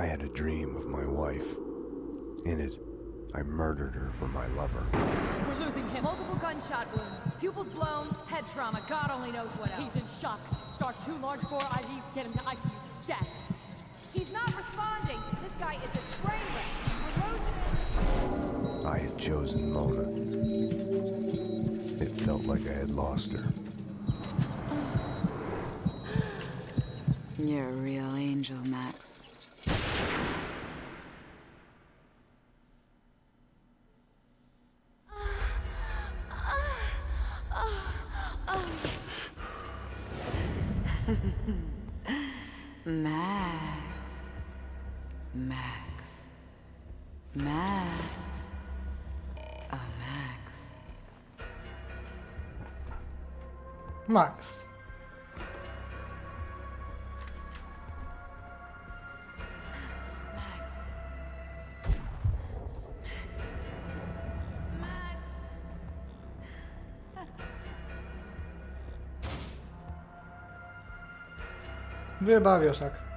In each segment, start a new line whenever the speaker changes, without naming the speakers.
I had a dream of my wife. In it, I murdered her for my lover.
We're losing him. Multiple gunshot wounds. Pupils blown, head trauma. God only knows what else.
He's in shock. Start two large bore IVs, get him to ICU stat.
He's not responding. This guy is a train wreck. We're losing him.
I had chosen Mona. It felt like I had lost her.
You're a real angel, Max. Max. Max. Max. Oh, Max.
Max.
Wybawiasz, tak.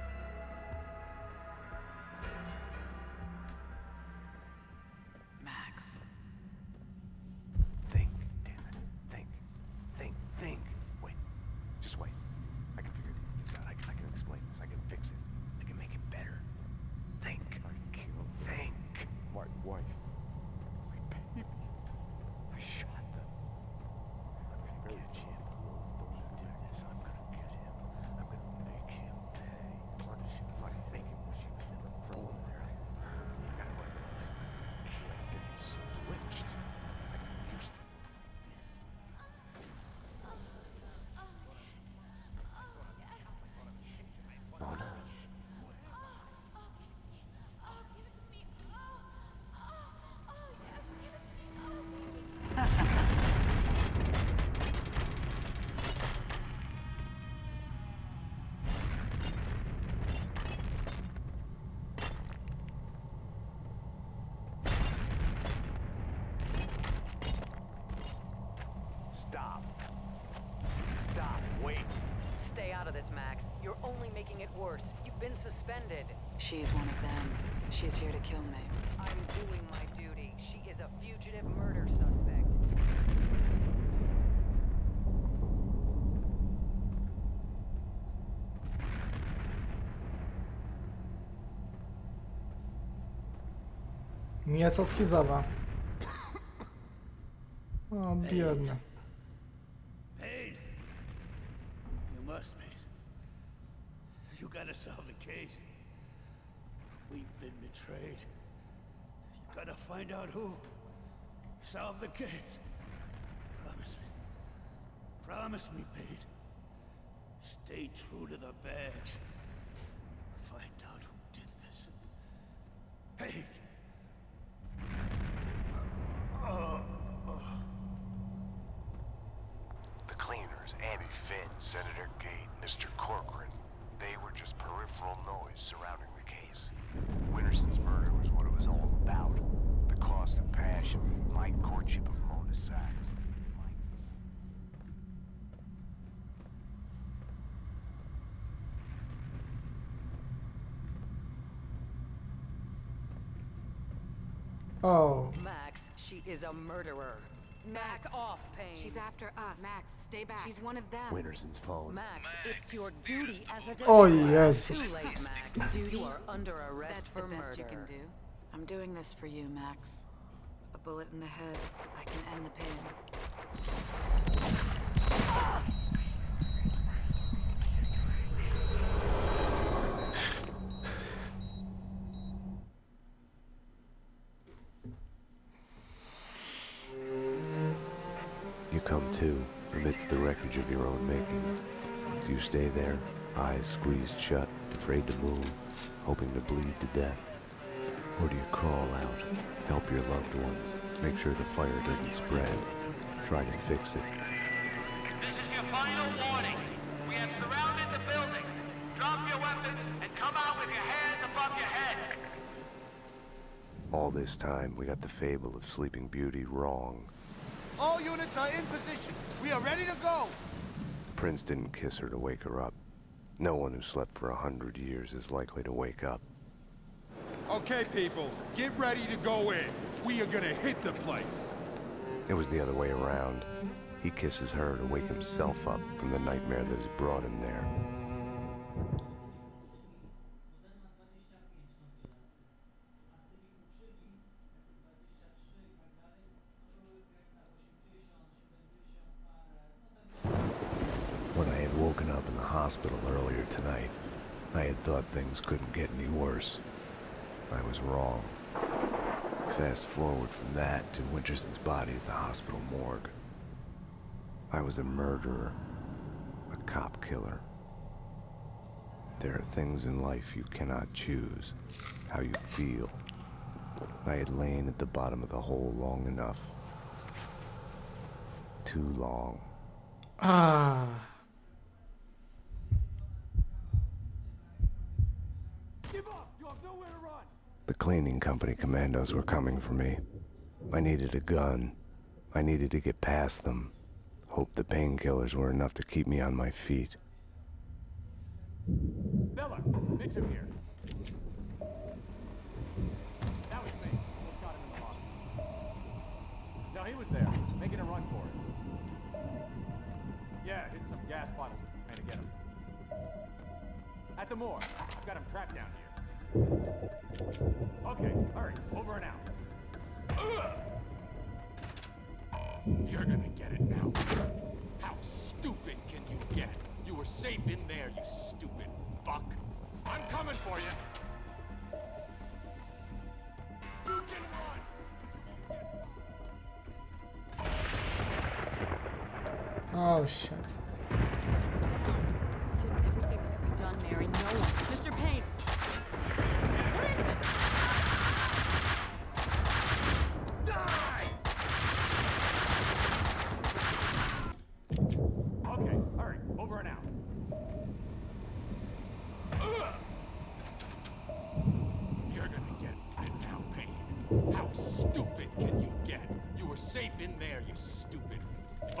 Only making it worse. You've been suspended.
She's one of them. She's here to kill me.
I'm doing my duty. She is a fugitive murder suspect.
Nieco schizowa. O, biedna.
Payne? You must be. You gotta solve the case. We've been betrayed. You gotta find out who. Solve the case. Promise me. Promise me, Payne. Stay true to the badge. Find out who did this. Payne.
The cleaners, Abby Finn, Senator Gate, Mr. Corcoran, they were just peripheral noise surrounding the case. Winterson's murder was what it was all about. The cost of passion, my courtship of Mona Sachs.
Oh.
Max, she is a murderer.
Back off, Payne.
She's after us. Max, stay back. She's one of them.
Winterson's phone.
Max, it's your duty as a oh, detective.
O
Too
Jezus.
late, Max.
Duty?
You are under arrest
That's
for
the best
murder.
you can do. I'm doing this for you, Max. A bullet in the head. I can end the pain.
Come to amidst the wreckage of your own making. Do you stay there, eyes squeezed shut, afraid to move, hoping to bleed to death? Or do you crawl out, help your loved ones, make sure the fire doesn't spread, try to fix it?
This is your final warning. We have surrounded the building. Drop your weapons and come out with your hands above your head.
All this time, we got the fable of Sleeping Beauty wrong.
All units are in position. We are ready to go.
Prince didn't kiss her to wake her up. No one who slept for a hundred years is likely to wake up.
Okay, people, get ready to go in. We are gonna hit the place.
It was the other way around. He kisses her to wake himself up from the nightmare that has brought him there. Things couldn't get any worse. I was wrong. Fast forward from that to Winterson's body at the hospital morgue. I was a murderer, a cop killer. There are things in life you cannot choose, how you feel. I had lain at the bottom of the hole long enough. Too long.
Ah.
The cleaning company commandos were coming for me. I needed a gun. I needed to get past them. Hope the painkillers were enough to keep me on my feet.
Miller, Mitchum here. Now he's me. Just got him in the hospital. No, he was there, making a run for it. Yeah, hit some gas bottles trying to get him. At the morgue. I've got him trapped down here. Okay, hurry. Over and out.
You're gonna get it now. How stupid can you get? You were safe in there, you stupid fuck. I'm coming for you. You can run.
Oh shit.
Did everything that could be done, Mary. No one.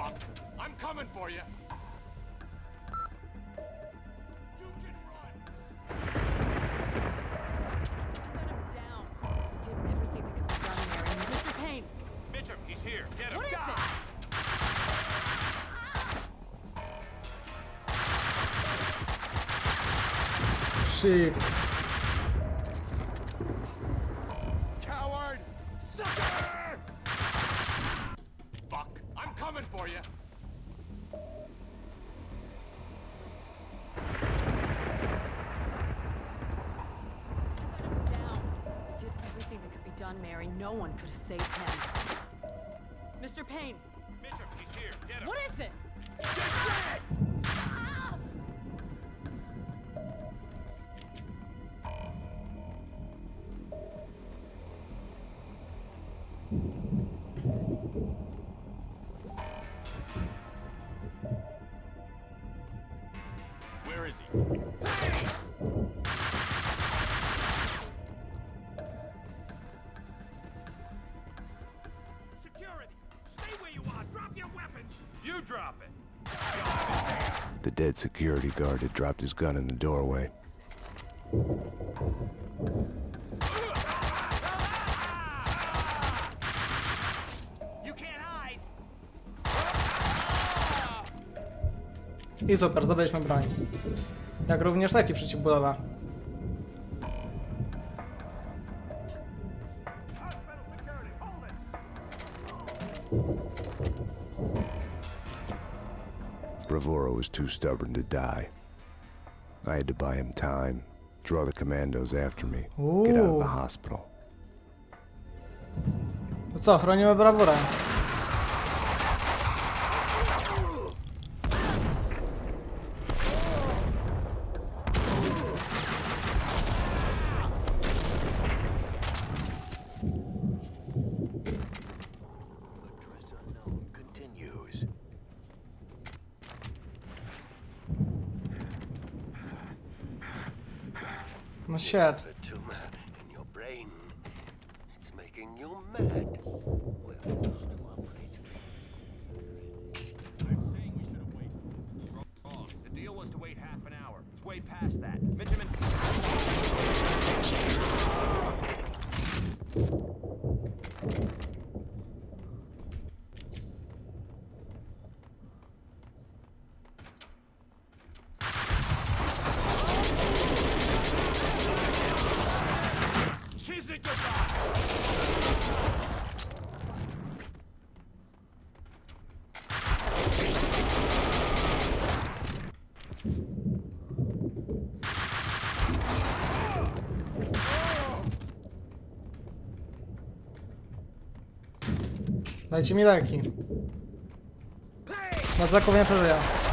Fuck. I'm coming for you. You can run.
I Let him down. You did everything that could be done, Mary. Mr. Payne.
Mitchum, he's here. Get him.
What is it?
Shit.
Mr. Payne.
Mitchum, he's here. Get him.
What is it?
Where
The dead security guard had dropped his gun in the doorway.
You can't hide!
I super, zdobyliśmy broń. Jak również leki przeciwbólowe.
Was too stubborn to die. I had to buy him time, draw the commandos after me, get out of the hospital.
To co, chronimy brawurę. Shit.
The tumor in your brain. It's making you mad. We're
Dajcie Mas vai Na pra przeżyję.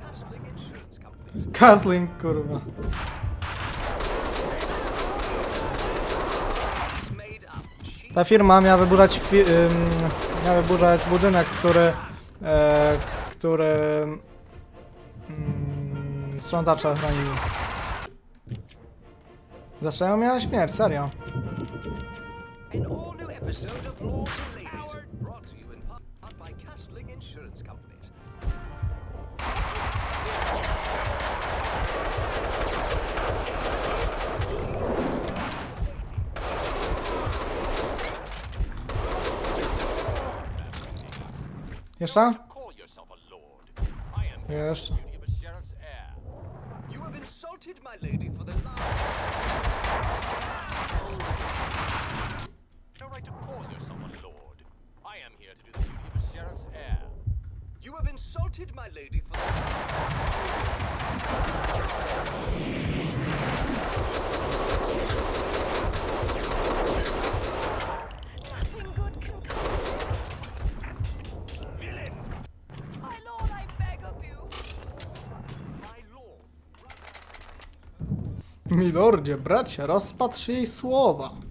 Castling Insurance Companies.
Kazling, kurwa. Ta firma miała wyburzać, fi miała wyburzać budynek, który, e, który mm, sprzątacze chronili. Zaczęła miała śmierć, serio.
An all-new episode of Lords and Ladies. Brought to you in part by Castling Insurance Companies.
Jeszcze?
Call yourself a lord. I am
Yes.
on duty of a sheriff's heir.
You have insulted my lady for the last.
No right to call yourself a lord. I am here to do the duty of a sheriff's heir.
You have insulted my lady for the.
Nothing good can come. My lord, I beg of you.
My lord.
Milordzie, bracie, rozpatrz jej słowa.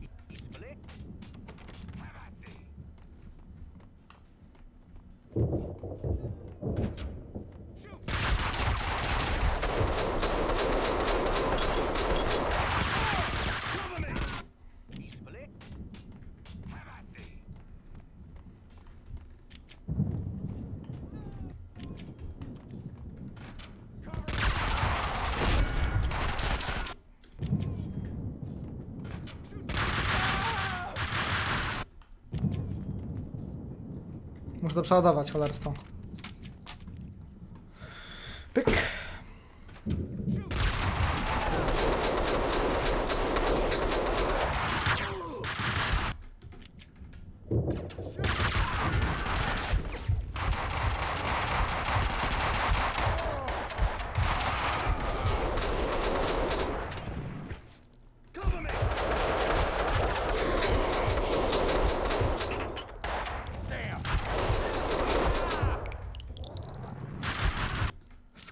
Muszę to przeładować, cholerstwo.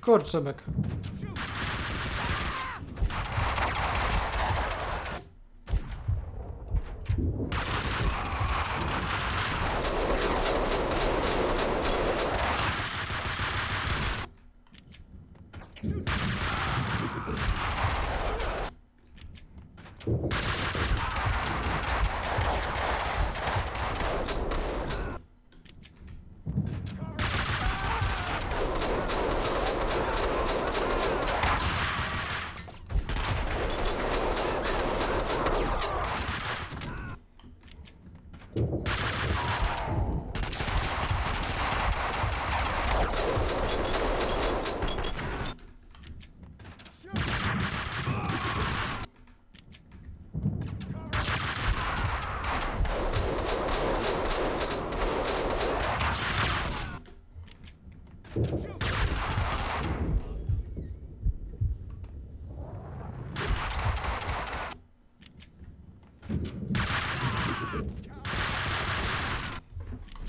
Skurczybek.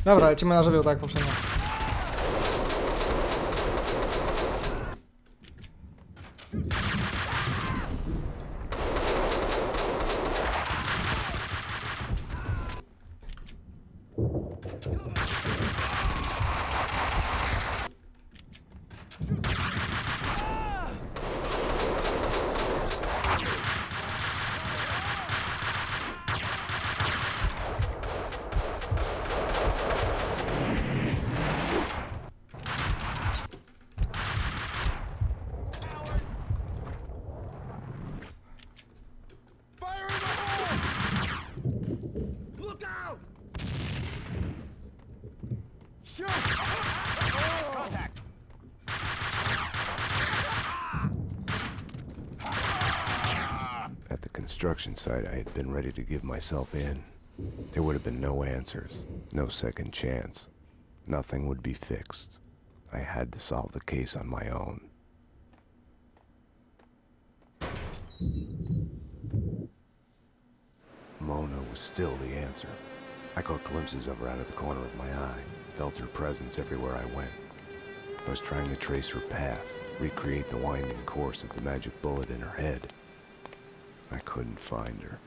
Dobra, lecimy na żywioł tak poprzednio.
Construction site, I had been ready to give myself in. There would have been no answers, no second chance. Nothing would be fixed. I had to solve the case on my own. Mona was still the answer. I caught glimpses of her out of the corner of my eye, felt her presence everywhere I went. I was trying to trace her path, recreate the winding course of the magic bullet in her head. I couldn't find her.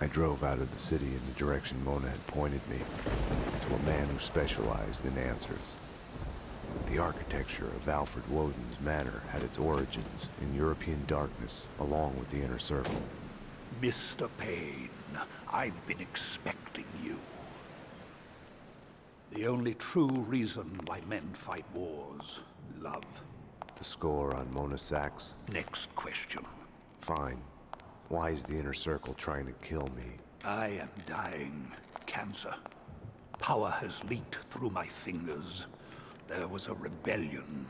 I drove out of the city in the direction Mona had pointed me, to a man who specialized in answers. The architecture of Alfred Woden's manor had its origins in European darkness, along with the Inner Circle.
Mr. Payne, I've been expecting you. The only true reason why men fight wars, love.
The score on Mona Sachs?
Next question.
Fine. Why is the Inner Circle trying to kill me?
I am dying. Cancer. Power has leaked through my fingers. There was a rebellion.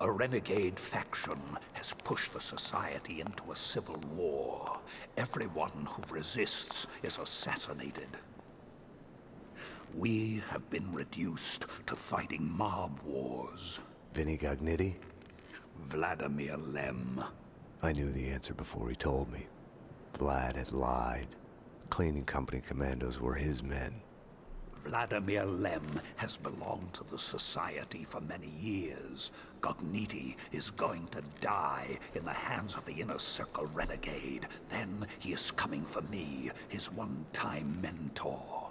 A renegade faction has pushed the society into a civil war. Everyone who resists is assassinated. We have been reduced to fighting mob wars.
Vinny Gognitti?
Vladimir Lem.
I knew the answer before he told me. Vlad had lied. Cleaning company commandos were his men.
Vladimir Lem has belonged to the Society for many years. Gognitti is going to die in the hands of the Inner Circle renegade. Then he is coming for me, his one-time mentor.